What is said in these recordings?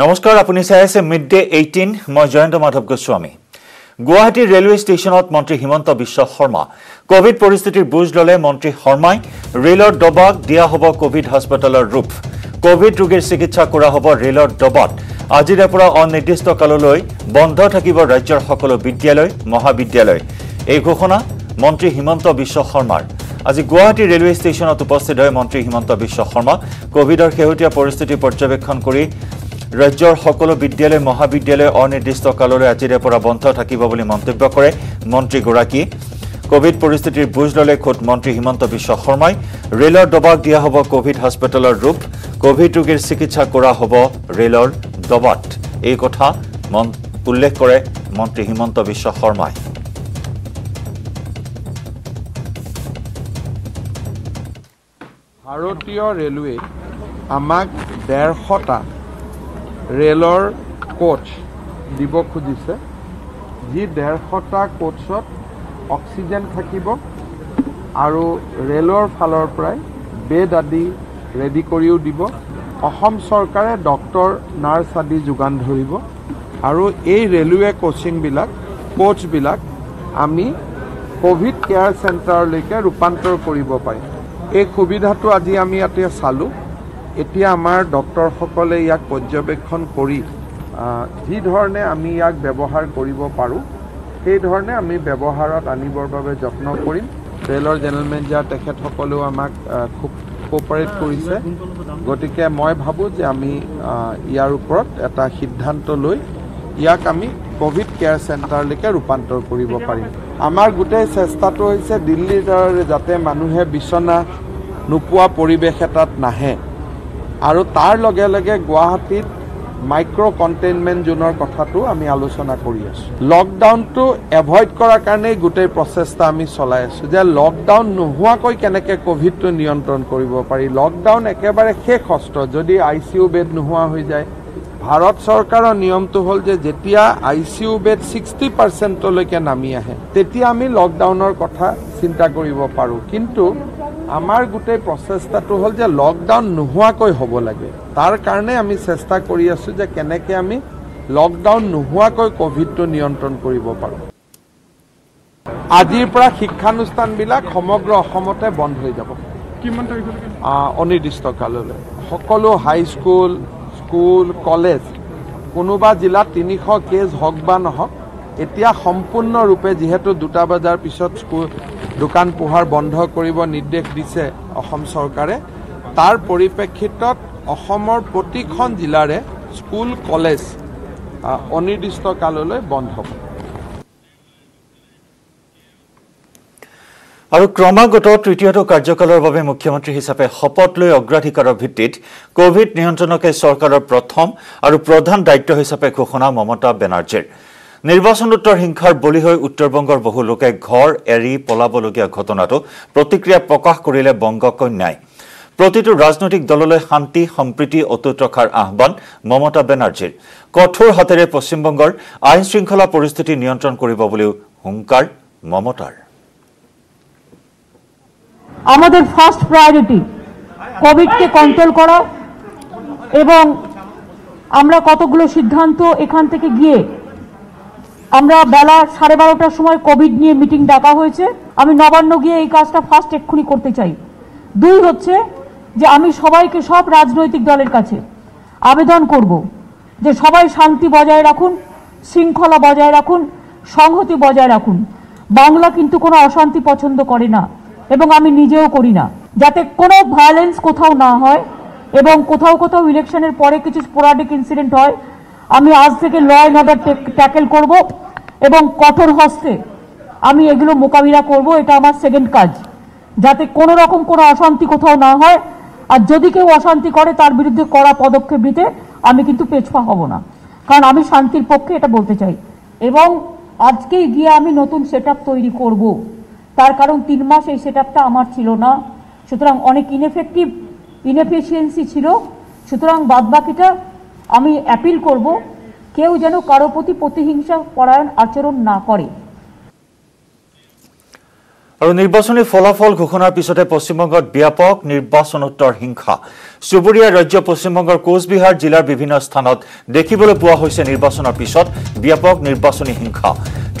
নমস্কাৰ আপুনি চাই আছে মিড ডে এইটিন মই জয়ন্ত মাধৱ গোস্বামী। গুৱাহাটীৰ ৰেলৱে ষ্টেচনত মন্ত্ৰী হিমন্ত বিশ্ব শৰ্মা। কভিড পৰিস্থিতিৰ বুজ ল'লে মন্ত্ৰী শৰ্মাই। ৰেলৰ ডবাক দিয়া হ'ব কভিড হাস্পতালৰ ৰূপ। কভিড ৰোগীৰ চিকিৎসা কৰা হ'ব ৰেলৰ ডবাত। আজিৰে পৰা অনিৰ্দিষ্ট কাললৈ বন্ধ থাকিব ৰাজ্যৰ সকলো বিদ্যালয় মহাবিদ্যালয়। এই ঘোষণা মন্ত্ৰী হিমন্ত বিশ্ব শৰ্মাৰ। আজি গুৱাহাটী ৰেলৱে ষ্টেচনত উপস্থিত হৈ মন্ত্ৰী হিমন্ত বিশ্ব শৰ্মা কভিডৰ শেহতীয়া পৰিস্থিতি পৰ্যবেক্ষণ কৰি ৰাজ্যৰ সকলো বিদ্যালয় মহাবিদ্যালয় অনিৰ্দিষ্ট কাললৈ আজিৰে পৰা বন্ধ থাকিব বুলি মন্তব্য কৰে মন্ত্ৰীগৰাকীয়ে কভিড পৰিস্থিতিৰ বুজ ল'লে খোদ মন্ত্ৰী হিমন্ত বিশ্ব শৰ্মাই। ৰেলৰ ডবাক দিয়া হ'ব কভিড হাস্পতালৰ ৰূপ। কভিড ৰোগীৰ চিকিৎসা কৰা হ'ব ৰেলৰ ডবাত এই কথা উল্লেখ কৰে মন্ত্ৰী হিমন্ত বিশ্ব শৰ্মাই। ভাৰতীয় ৰেলৱে আমাক ডেৰশটা ৰেলৰ কোচ দিব খুজিছে যি ডেৰশটা কোচত অক্সিজেন থাকিব আৰু ৰেলৰ ফালৰ পৰাই বেড আদি ৰেডি কৰিও দিব। অসম চৰকাৰে ডক্তৰ নাৰ্ছ আদি যোগান ধৰিব আৰু এই ৰেলৱে কোচিংবিলাক কোচবিলাক আমি ক'ভিড কেয়াৰ চেণ্টাৰলৈকে ৰূপান্তৰ কৰিব পাৰিম। এই সুবিধাটো আজি আমি ইয়াতে চালোঁ। এতিয়া আমাৰ ডক্তৰসকলে ইয়াক পৰ্যবেক্ষণ কৰি যি ধৰণে আমি ইয়াক ব্যৱহাৰ কৰিব পাৰোঁ সেইধৰণে আমি ব্যৱহাৰত আনিবৰ বাবে যত্ন কৰিম। ৰেলৰ জেনেৰেল মেনেজাৰ তেখেতসকলেও আমাক খুব কোঅপাৰেট কৰিছে। গতিকে মই ভাবোঁ যে আমি ইয়াৰ ওপৰত এটা সিদ্ধান্ত লৈ ইয়াক আমি ক'ভিড কেয়াৰ চেণ্টাৰলৈকে ৰূপান্তৰ কৰিব পাৰিম। আমাৰ গোটেই চেষ্টাটো হৈছে দিল্লীৰ দৰে যাতে মানুহে বিচনা নোপোৱা পৰিৱেশ এটাত নাহে। আৰু তাৰ লগে লগে গুৱাহাটীত মাইক্ৰ' কণ্টেইনমেণ্ট জোনৰ কথাটো আমি আলোচনা কৰি আছোঁ। লকডাউনটো এভইড কৰাৰ কাৰণেই গোটেই প্ৰচেষ্টা আমি চলাই আছোঁ যে লকডাউন নোহোৱাকৈ কেনেকৈ ক'ভিডটো নিয়ন্ত্ৰণ কৰিব পাৰি। লকডাউন একেবাৰে শেষ অস্ত্ৰ যদি আই চি ইউ বেড নোহোৱা হৈ যায়। ভাৰত চৰকাৰৰ নিয়মটো হ'ল যে যেতিয়া I C U bed sixty পাৰ্চেণ্টলৈকে নামি আহে তেতিয়া আমি লকডাউনৰ কথা চিন্তা কৰিব পাৰোঁ। কিন্তু আমাৰ গোটেই প্ৰচেষ্টাটো হ'ল যে লকডাউন নোহোৱাকৈ হ'ব লাগে। তাৰ কাৰণে আমি চেষ্টা কৰি আছোঁ যে কেনেকৈ আমি লকডাউন নোহোৱাকৈ ক'ভিডটো নিয়ন্ত্ৰণ কৰিব পাৰোঁ। আজিৰ পৰা শিক্ষানুষ্ঠানবিলাক সমগ্ৰ অসমতে বন্ধ হৈ যাব। অনিৰ্দিষ্ট কাললৈ সকলো হাইস্কুল স্কুল কলেজ কোনোবা জিলাত তিনিশ কেজ হওক বা নহওক এতিয়া সম্পূৰ্ণৰূপে যিহেতু দুটা বজাৰ পিছত দোকান পোহাৰ বন্ধ কৰিব নিৰ্দেশ দিছে অসম চৰকাৰে তাৰ পৰিপ্ৰেক্ষিতত অসমৰ প্ৰতিখন জিলাৰে স্কুল কলেজ অনিৰ্দিষ্ট কাললৈ বন্ধ হ'ব। আৰু ক্ৰমাগত তৃতীয়টো কাৰ্যকালৰ বাবে মুখ্যমন্ত্ৰী হিচাপে শপত লৈ অগ্ৰাধিকাৰৰ ভিত্তিত কভিড নিয়ন্ত্ৰণকে চৰকাৰৰ প্ৰথম আৰু প্ৰধান দায়িত্ব হিচাপে ঘোষণা মমতা বেনাৰ্জীৰ। নিৰ্বাচনোত্তৰ হিংসাৰ বলি হৈ উত্তৰ বহু লোকে ঘৰ এৰি পলাবলগীয়া ঘটনাটো প্ৰতিক্ৰিয়া প্ৰকাশ কৰিলে বংগকন্যাই। প্ৰতিটো ৰাজনৈতিক দললৈ শান্তি, সম্প্ৰীতি অটুট ৰখাৰ আহ্বান মমতা বেনাৰ্জীৰ। কঠোৰ হাতেৰে পশ্চিমবংগৰ আইন শৃংখলা পৰিস্থিতি নিয়ন্ত্ৰণ কৰিব বুলিও হুংকাৰ মমতাৰ। আমাদের ফার্স্ট প্রায়োরিটি কোভিডকে কন্ট্রোল করা এবং আমরা কতগুলো সিদ্ধান্ত এখান থেকে গিয়ে আমরা বেলা সাড়ে বারোটার সময় কোভিড নিয়ে মিটিং ডাকা হয়েছে। আমি নবান্ন গিয়ে এই কাজটা ফার্স্ট এক্ষুনি করতে চাই। দুই হচ্ছে যে আমি সবাইকে সব রাজনৈতিক দলের কাছে আবেদন করব যে সবাই শান্তি বজায় রাখুন, শৃঙ্খলা বজায় রাখুন, সংহতি বজায় রাখুন। বাংলা কিন্তু কোনো অশান্তি পছন্দ করে না এবং আমি নিজেও করি না। যাতে কোনো ভায়োলেন্স কোথাও না হয় এবং কোথাও কোথাও ইলেকশনের পরে কিছু স্পোরাডিক ইনসিডেন্ট হয় আমি আজ থেকে ল অ্যান্ড অর্ডার ট্যাকেল করব এবং কঠোর হস্তে আমি এগুলো মোকাবিলা করব, এটা আমার সেকেন্ড কাজ। যাতে কোনো রকম কোনো অশান্তি কোথাও না হয়, আর যদি কেউ অশান্তি করে, তার বিরুদ্ধে কড়া পদক্ষেপ নিতে আমি কিন্তু পেছপা হব না। কারণ আমি শান্তির পক্ষে এটা বলতে চাই। এবং আজকেই গিয়ে আমি নতুন সেট তৈরি করব। তার কারণ তিন মাস এই সেট আমার ছিল না। সুতরাং অনেক ইনএফেক্টিভ ইনএফিসিয়েন্সি ছিল। সুতরাং বাদবাকিটা আমি অ্যাপিল কৰব কেউ যেন কাৰো প্ৰতি প্ৰতিহিংসা পৰায়ণ আচৰণ না কৰে। আৰু নিৰ্বাচনী ফলাফল ঘোষণাৰ পিছতে পশ্চিমবংগত ব্যাপক নিৰ্বাচনোত্তৰ হিংসা। চুবুৰীয়া ৰাজ্য পশ্চিমবংগৰ কোচবিহাৰ জিলাৰ বিভিন্ন স্থানত দেখিবলৈ পোৱা হৈছে নিৰ্বাচনৰ পিছত ব্যাপক নিৰ্বাচনী হিংসা।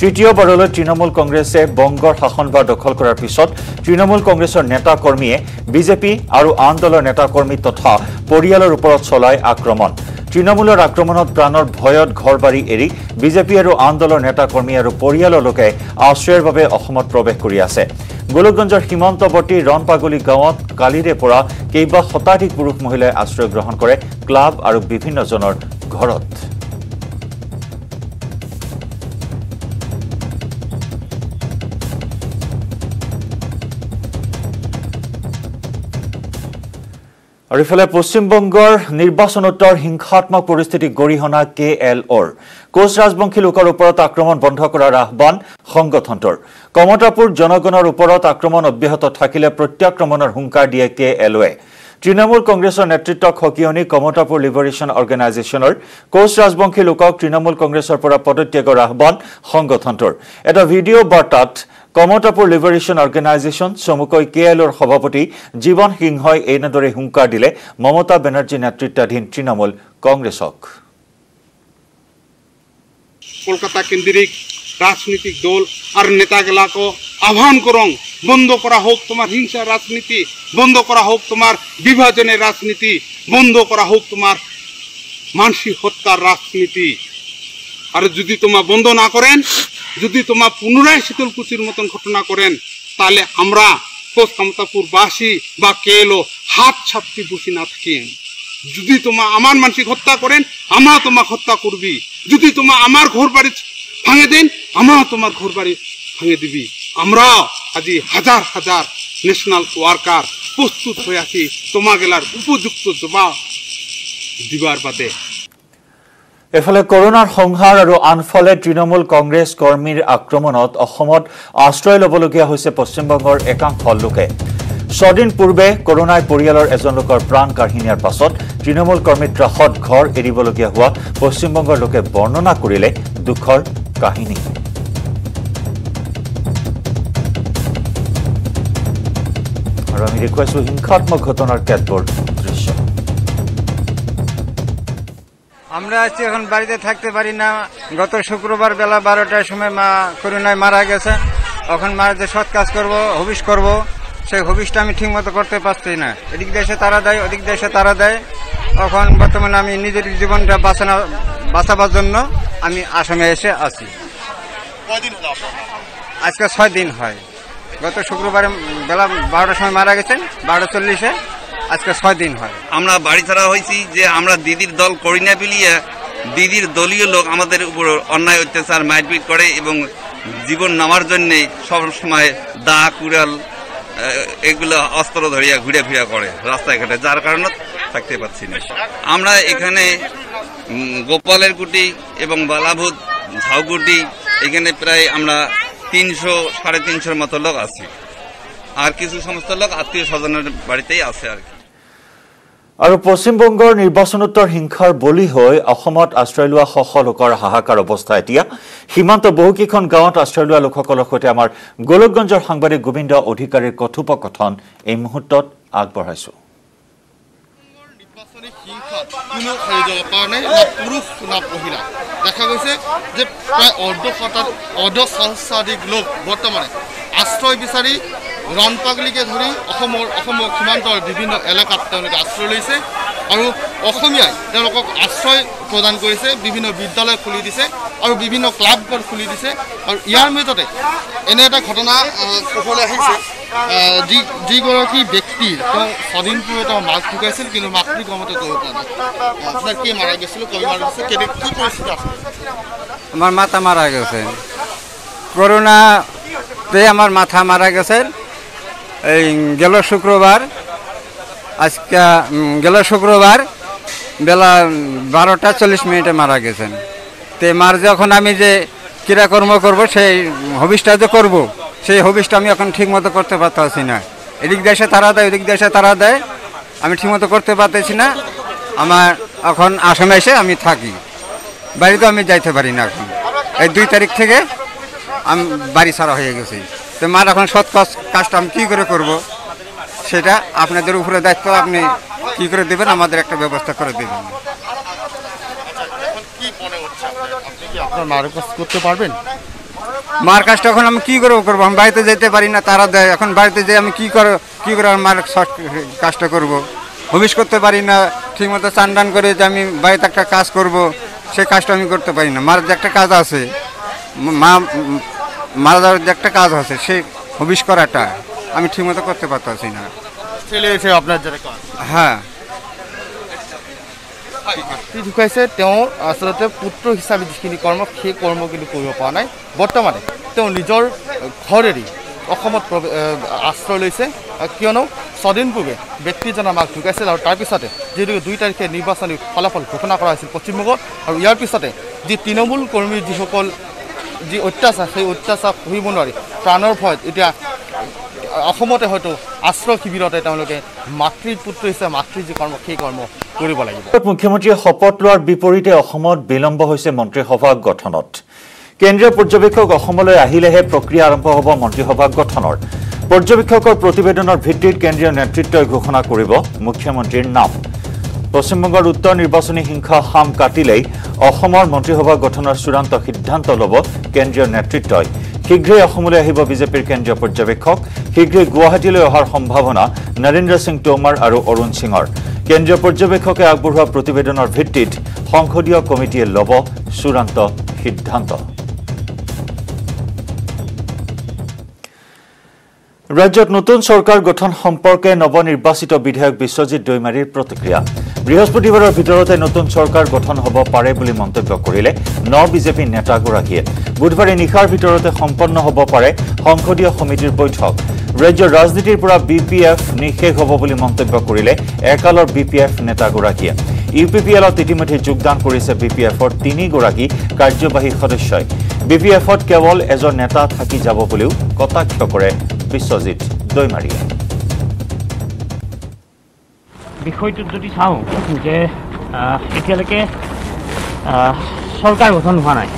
তৃতীয়বাৰলৈ তৃণমূল কংগ্ৰেছে বংগৰ শাসনভাৰ দখল কৰাৰ পিছত তৃণমূল কংগ্ৰেছৰ নেতা কৰ্মীয়ে বিজেপি আৰু আন দলৰ নেতা কৰ্মী তথা পৰিয়ালৰ ওপৰত চলায় আক্ৰমণ। তৃণমূলৰ আক্ৰমণত প্ৰাণৰ ভয়ত ঘৰ বাৰী এৰি বিজেপি আৰু আন দলৰ নেতা কৰ্মী আৰু পৰিয়ালৰ লোকে আশ্ৰয়ৰ বাবে অসমত প্ৰৱেশ কৰি আছে। গোলকগঞ্জৰ সীমান্তৱৰ্তী ৰণপাগলি গাঁৱত কালিৰে পৰা কেইবা শতাধিক পুৰুষ মহিলাই আশ্ৰয় গ্ৰহণ কৰে ক্লাব আৰু বিভিন্নজনৰ ঘৰত। আৰু ইফালে পশ্চিমবংগৰ নিৰ্বাচনোত্তৰ হিংসাত্মক পৰিস্থিতিক গৰিহণা কে এল অ'ৰ। কোচ ৰাজবংশী লোকৰ ওপৰত আক্ৰমণ বন্ধ কৰাৰ আহ্বান সংগঠনটোৰ। কমতাপুৰ জনগণৰ ওপৰত আক্ৰমণ অব্যাহত থাকিলে প্ৰত্যাক্ৰমণৰ হুংকাৰ দিয়ে কে এল অ'য়ে। তৃণমূল কংগ্ৰেছৰ নেতৃত্বক সকিয়নি কমতাপুৰ লিবাৰেশ্যন অৰ্গেনাইজেশ্যনৰ কোচ ৰাজবংশী লোকক তৃণমূল কংগ্ৰেছৰ পৰা পদত্যাগৰ আহ্বান সংগঠনটোৰ। এটা ভিডিঅ' বাৰ্তাত কমতাপুৰ লিবাৰেশ্যন অৰ্গেনাইজেশ্যন চমুকৈ কে এলৰ সভাপতি জীৱন সিংহই এনেদৰে হুংকাৰ দিলে মমতা বেনাৰ্জী নেতৃত্বাধীন তৃণমূল কংগ্ৰেছক। কলকাতা কেন্দ্রিক রাজনৈতিক দল আর নেতাগুলাকে আহ্বান করং বন্ধ করা হোক তোমার হিংসা রাজনীতি বন্ধ করা হোক তোমার বিভাজনের রাজনীতি বন্ধ করা হোক তোমার মানসিক হত্যার রাজনীতি আর যদি তোমার বন্ধ না করেন যদি তোমার পুনরায় শীতলকুচির মতন ঘটনা করেন, তাহলে আমরা কোচ কামতাপুরবাসী বা কেলো হাত ছাপটি বসে না থাকি। যদি তোমা আমার মানসিক হত্যা করেন আমরা তোমাক হত্যা করবি। যদি তোমা আমার ঘর বাড়ি ভাঙে দেন আমরা তোমার ঘর বাড়ি ভাঙে দিবি। আমরা আজি হাজার হাজার ন্যাশনাল ওয়ার্কার প্রস্তুত হয়ে আছি তোমা গেলার উপযুক্ত জবাব দিবার বাদে। এফালে কৰোণাৰ সংহাৰ আৰু আনফালে তৃণমূল কংগ্ৰেছ কৰ্মীৰ আক্ৰমণত অসমত আশ্ৰয় ল'বলগীয়া হৈছে পশ্চিমবংগৰ একাংশ লোকে। ছদিন পূৰ্বে কৰোণাই পৰিয়ালৰ এজন লোকৰ প্ৰাণ কাঢ়ি নিয়াৰ পাছত তৃণমূল কৰ্মী ত্ৰাসত ঘৰ এৰিবলগীয়া হোৱা পশ্চিমবংগৰ লোকে বৰ্ণনা কৰিলে দুখৰ কাহিনী। আৰু আমি দেখুৱাইছো হিংসাত্মক ঘটনাৰ কেতবোৰ। আমরা আজকে এখন বাড়িতে থাকতে পারি না। গত শুক্রবার বেলা বারোটার সময় মা করোনায় মারা গেছে। এখন মারা যে সৎ কাজ করব হবিষ করব সেই হবিষটা আমি ঠিক মতো করতে পারছি না। এদিক দেশে তারা দেয় ওদিক দেশে তারা দেয়। এখন বর্তমানে আমি নিজের জীবনটা বাঁচানো বাঁচাবার জন্য আমি আসামে এসে আছি। আজকে ছয় দিন হয়। গত শুক্রবারে বেলা বারোটার সময় মারা গেছেন বারোটা চল্লিশে। আজকে ছয় দিন হয়। আমরা বাড়ি ছাড়া হয়েছি যে আমরা দিদির দল করি না বিলিয়ে দিদির দলীয় লোক আমাদের উপর অন্যায় অত্যাচার, মারপিট করে এবং জীবন নামার জন্য সব সময় দা, কুড়াল এগুলো অস্ত্র ধরিয়া ঘুরে ফিরে করে রাস্তাঘাটে, যার কারণে থাকতে পারছি না। আমরা এখানে গোপালের কুটি এবং বালাভূত ঝাউকুটি এখানে প্রায় আমরা তিনশো, সাড়ে তিনশোর মতো লোক আছি। আর কিছু সমস্ত লোক আত্মীয় স্বজনের বাড়িতেই আছে আর কি। আৰু পশ্চিমবংগৰ নিৰ্বাচনোত্তৰ হিংসাৰ বলি হৈ অসমত আশ্ৰয় লোৱা শ লোকৰ হাহাকাৰ অৱস্থা এতিয়া। সীমান্ত বহুকেইখন গাঁৱত আশ্ৰয় লোৱা লোকসকলৰ সৈতে আমাৰ গোলকগঞ্জৰ সাংবাদিক গোবিন্দ অধিকাৰীৰ কথোপকথন এই মুহূৰ্তত আগবঢ়াইছো। দেখা গৈছে যে প্ৰায় অৰ্ধ শতাধিক অৰ্ধ সহস্ৰাধিক লোক বৰ্তমানে আশ্ৰয় বিচাৰি ৰণপাগলিকে ধৰি অসমৰ অসমৰ সীমান্তৰ বিভিন্ন এলেকাত তেওঁলোকে আশ্ৰয় লৈছে আৰু অসমীয়াই তেওঁলোকক আশ্ৰয় প্ৰদান কৰিছে বিভিন্ন বিদ্যালয় খুলি দিছে আৰু বিভিন্ন ক্লাবঘৰ খুলি দিছে আৰু ইয়াৰ মাজতে এনে এটা ঘটনা পোহৰলৈ আহিছে। আহ, যি যিগৰাকী ব্যক্তিৰ তেওঁ পূৰ্বে তেওঁ মাক ঢুকাইছিল কিন্তু মাতৃ গমতে কৰিব পৰা নাই কি মাৰা গৈছিল কবি মাৰা গৈছিল কেনে কি পৰিস্থিতি আছে আমাৰ মাথা মাৰা গেছে। কৰোনাতে আমাৰ মাথা মাৰা গেছে এই গেল শুক্রবার, আজকে গেল শুক্রবার, বেলা বারোটা চল্লিশ মিনিটে মারা গেছেন। তে মার যখন আমি যে ক্রিয়াকর্ম করব, সেই হবিষটা যে করব, সেই হবিষটা আমি এখন ঠিক মতো করতে পারতেছি না। এদিক দেশে তারা দেয়, ওদিক দেশে তারা দেয়, আমি ঠিকমতো করতে পারতেছি না। আমার এখন আসামে এসে আমি থাকি। বাড়িতে আমি যাইতে পারি না এখন। এই দুই তারিখ থেকে আমি বাড়ি ছাড়া হয়ে গেছি। তো মার এখন সৎ কাজ কাজটা আমি কী করে করব? সেটা আপনাদের উপরে দায়িত্ব আপনি কী করে দেবেন আমাদের একটা ব্যবস্থা করে দেবেন। আপনার? কাজ করতে পারবেন? মার কাজটা এখন আমি কী করে করব? আমি বাড়িতে যেতে পারি না তারা দেয়। এখন বাড়িতে যেয়ে আমি কী করে কী করে আমার মার কাজটা করব? হবিষ করতে পারি না ঠিকমতো চান টান করে যে আমি বাড়িতে একটা কাজ করব সেই কাজটা আমি করতে পারি না। মার যে একটা কাজ আছে মা মারা যাওয়ার যে একটা কাজ আছে সেই হবিষ করাটা আমি ঠিকমতো করতে পারতেছি না। ঠেলে এসে আপনার কাজ হ্যাঁ। ঢুকাইছে তেওঁ আচলতে পুত্ৰ হিচাপে যিখিনি কৰ্ম সেই কৰ্ম কিন্তু কৰিব পৰা নাই। বৰ্তমানে তেওঁ নিজৰ ঘৰ এৰি অসমত আশ্ৰয় লৈছে। কিয়নো ছদিন পূৰ্বে ব্যক্তিজনৰ মাক ঢুকাইছিল আৰু তাৰপিছতে যিহেতুকে দুই তাৰিখে নিৰ্বাচনী ফলাফল ঘোষণা কৰা হৈছিল পশ্চিমবংগত আৰু ইয়াৰ পিছতে যি তৃণমূল কৰ্মীৰ যিসকল যি অত্যাচাৰ সেই অত্যাচাৰ সহিব নোৱাৰি। প্ৰাণৰ ভয়ত এতিয়া অসমতে হয়তো আশ্ৰয় শিবিৰতে তেওঁলোকে মাতৃৰ পুত্ৰ হিচাপে মাতৃৰ যি কৰ্ম সেই কৰ্ম কৰিব লাগিব। মুখ্যমন্ত্ৰীয়ে শপত লোৱাৰ বিপৰীতে অসমত বিলম্ব হৈছে মন্ত্ৰীসভা গঠনত। কেন্দ্ৰীয় পৰ্যবেক্ষক অসমলৈ আহিলেহে প্ৰক্ৰিয়া আৰম্ভ হ'ব মন্ত্ৰীসভা গঠনৰ। পৰ্যবেক্ষকৰ প্ৰতিবেদনৰ ভিত্তিত কেন্দ্ৰীয় নেতৃত্বই ঘোষণা কৰিব মুখ্যমন্ত্ৰীৰ নাম। পশ্চিমবংগৰ উত্তৰ নিৰ্বাচনী হিংসা সাম কাটিলেই অসমৰ মন্ত্ৰীসভা গঠনৰ চূড়ান্ত সিদ্ধান্ত ল'ব কেন্দ্ৰীয় নেতৃত্বই। অসমলৈ আহিব বিজেপিৰ কেন্দ্ৰীয় পৰ্যবেক্ষক। শীঘ্ৰেই গুৱাহাটীলৈ অহাৰ সম্ভাৱনা নৰেন্দ্ৰ সিং টোমৰ আৰু অৰুণ সিঙৰ। কেন্দ্ৰীয় পৰ্যবেক্ষকে আগবঢ়োৱা প্ৰতিবেদনৰ ভিত্তিত সংসদীয় কমিটিয়ে ল'ব চূড়ান্ত সিদ্ধান্ত। ৰাজ্যত নতুন চৰকাৰ গঠন সম্পৰ্কে নৱনিৰ্বাচিত বিধায়ক বিশ্বজিৎ দৈমাৰীৰ প্ৰতিক্ৰিয়া। বৃহস্পতিবাৰৰ ভিতৰতে নতুন চৰকাৰ গঠন হ'ব পাৰে বুলি মন্তব্য কৰিলে ন বিজেপি নেতাগৰাকীয়ে। বুধবাৰে নিশাৰ ভিতৰতে সম্পন্ন হ'ব পাৰে সংসদীয় সমিতিৰ বৈঠক। ৰাজ্যৰ ৰাজনীতিৰ পৰা বি পি এফ নিষেধ হ'ব বুলি মন্তব্য কৰিলে একালৰ বি পি এফ নেতাগৰাকীয়ে। ইউ পি পি এলত ইতিমধ্যে যোগদান কৰিছে বি পি এফৰ তিনিগৰাকী কাৰ্যবাহী সদস্যই। বি পি এফত কেৱল এজন নেতা থাকি যাব বুলিও কটাক্ষ কৰে বিশ্বজিৎ দৈমাৰীয়ে। বিষয়টোত যদি চাওঁ যে এতিয়ালৈকে চৰকাৰ গঠন হোৱা নাই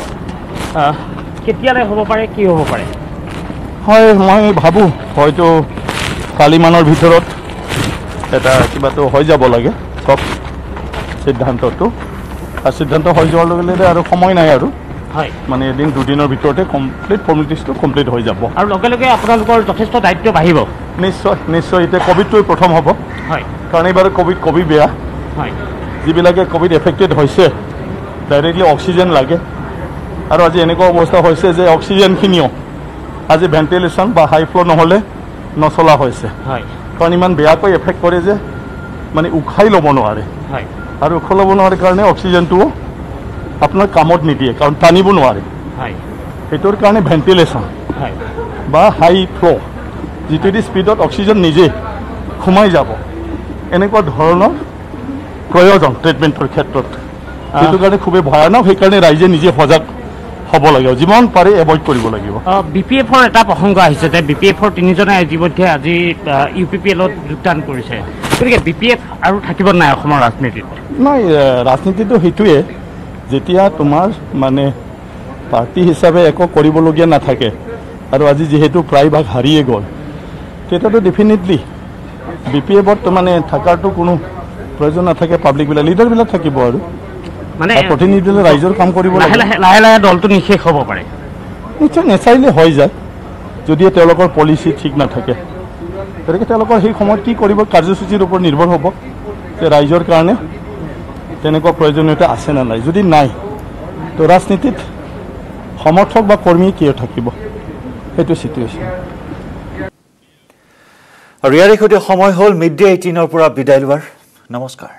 কেতিয়ালৈ হ'ব পাৰে কি হ'ব পাৰে? হয় মই ভাবোঁ হয়তো কালিমানৰ ভিতৰত এটা কিবাটো হৈ যাব লাগে চব সিদ্ধান্তটো। আৰু সিদ্ধান্ত হৈ যোৱাৰ লগে লগে আৰু সময় নাই আৰু। মানে এদিন দুদিনৰ ভিতৰতে কমপ্লিট ফৰ্মেলিটিজটো কমপ্লিট হৈ যাব। আৰু লগে লগে আপোনালোকৰ যথেষ্ট দায়িত্ব বাঢ়িব। নিশ্চয় নিশ্চয় এতিয়া ক'ভিডটোৱে প্ৰথম হ'ব। হয়। কাৰণ এইবাৰ ক'ভিড ক'ভিড বেয়া। হয়। যিবিলাকে ক'ভিড এফেক্টেড হৈছে ডাইৰেক্টলি অক্সিজেন লাগে। আৰু আজি এনেকুৱা অৱস্থা হৈছে যে অক্সিজেনখিনিও আজি ভেণ্টিলেশ্যন বা হাই ফ্ল' নহ'লে নচলা হৈছে। হয়। কাৰণ ইমান বেয়াকৈ এফেক্ট কৰে যে মানে উশাই ল'ব নোৱাৰে। হয়। আৰু উশাহ ল'ব নোৱাৰে কাৰণে অক্সিজেনটোও আপোনাৰ কামত নিদিয়ে কাৰণ টানিব নোৱাৰে। সেইটোৰ কাৰণে ভেণ্টিলেশ্যন। বা হাই ফ্ল' যিটোদি স্পীডত অক্সিজেন নিজে সোমাই যাব। এনেকুৱা ধৰণৰ প্ৰয়োজন ট্ৰিটমেণ্টৰ ক্ষেত্ৰত। সেইটো কাৰণে খুবেই ভয়ানক সেইকাৰণে ৰাইজে নিজে সজাগ হ'ব লাগিব। যিমান পাৰে এভইড কৰিব লাগিব। বি পি এফৰ এটা প্ৰসংগ আহিছে যে বি পি এফৰ তিনিজনে ইতিমধ্যে আজি ইউ পি পি এলত যোগদান কৰিছে। গতিকে বি পি এফ আৰু থাকিব নাই অসমৰ ৰাজনীতিত? নাই ৰাজনীতিটো সেইটোৱে। যেতিয়া তোমাৰ মানে পাৰ্টি হিচাপে একো কৰিবলগীয়া নাথাকে আৰু আজি যিহেতু প্ৰায়ভাগ হাৰিয়ে গ'ল তেতিয়াতো ডেফিনেটলি বি পি এফত মানে থকাৰতো কোনো প্ৰয়োজন নাথাকে পাব্লিকবিলাক লিডাৰবিলাক থাকিব আৰু। মানে আৰু প্ৰতিনিধিলে ৰাইজৰ কাম কৰিব লাহে লাগে। লাহে লাহে দলটো নিশেষ হ'ব পাৰে। নিশ্চয় নেচাৰিলি হৈ যায় যদিও তেওঁলোকৰ পলিচি ঠিক নাথাকে। গতিকে তেওঁলোকৰ সেই সময়ত কি কৰিব কাৰ্যসূচীৰ ওপৰত নিৰ্ভৰ হ'ব যে ৰাইজৰ কাৰণে তেনেকুৱা প্ৰয়োজনীয়তা আছে নে নাই? যদি নাই তো ৰাজনীতিত সমৰ্থক বা কৰ্মী কিয় থাকিব? সেইটো চিটুৱেশ্যন আৰু ইয়াৰে সৈতে সময় হ'ল মিড ডে এইটিনৰ পৰা বিদায় লোৱাৰ। নমস্কাৰ।